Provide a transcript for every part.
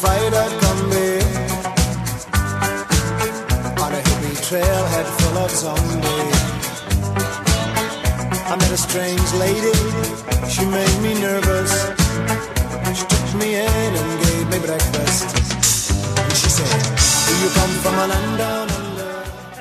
provider can be. On a hippie trailhead full of zombies. I met a strange lady, she made me nervous. She took me in and gave me breakfast. And she said, Do you come from a land down under?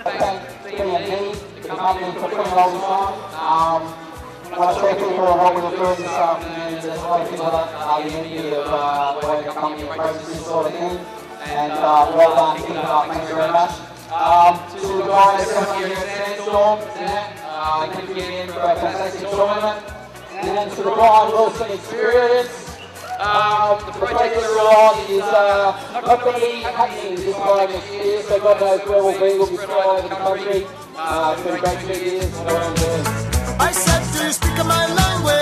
Okay, see you, Lee. The company's putting it on um, speak to thank people of what we were doing this afternoon, there's a lot of people that are the envy of uh, way the company approaches sort of thing. And uh, well done, keep it up, thank you very much. Um, to the guys coming here at Sandstorm, uh, thank you again for a fantastic tournament. And to the Brian Wilson Experience, um, the project we're on is uh, not going happening this time next year, so God knows where we'll be. We'll be spread all over the country. Uh, it's been great two years. I said, Do you speak my language?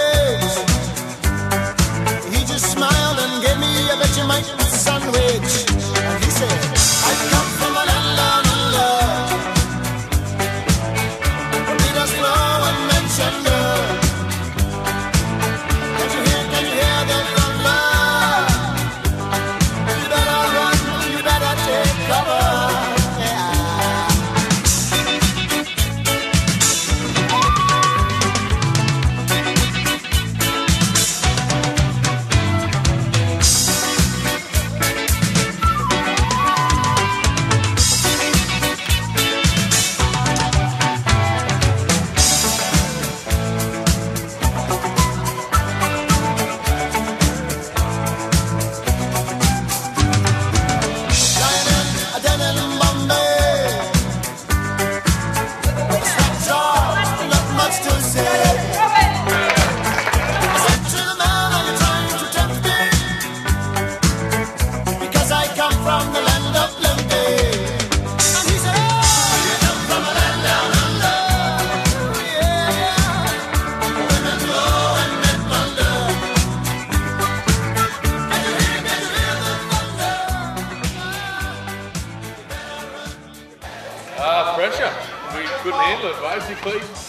Ah, pressure. We couldn't handle it, basically.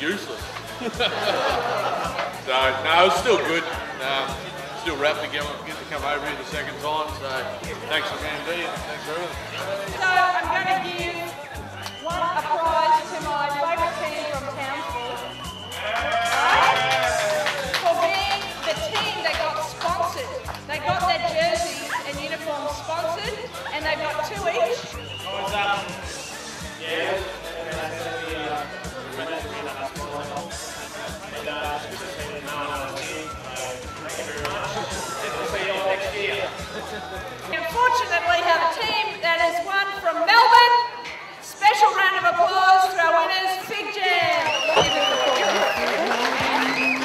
Useless. so, no, it was still good. Still wrapped to get, to come over here the second time. So, thanks for and thanks for everything. Applause to our winners, Fig Jam.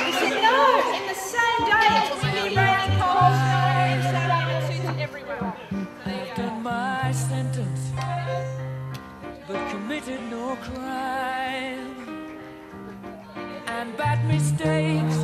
He said, no, in the same day, it's raining, cold, snowing, and stadium and go. done my sentence, but committed no crime and bad mistakes.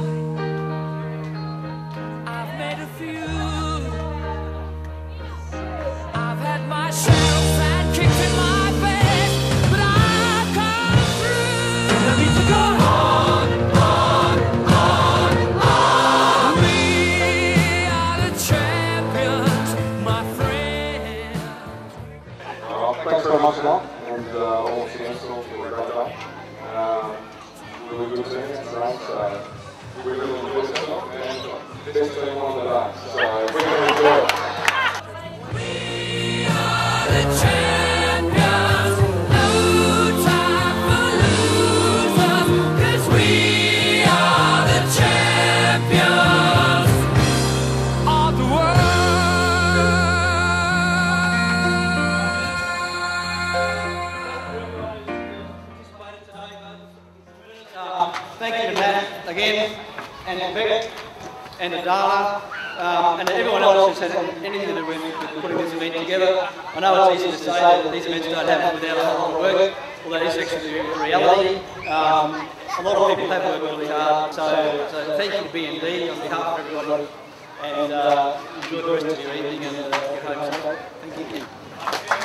All installs for a great day. Um, really good team tonight, so we really enjoyed ourselves, and best team on the day. So we're going to enjoy again, and Vic, and to Dana, um, and everyone else who's had anything to do with with putting this event together. I know it's easy to say that these events don't happen without a lot of work, that is actually the reality. Um, A lot of people have worked really hard, so so thank you to BND on behalf of everybody, and uh, enjoy the rest of your evening and uh, get home safe. Thank you.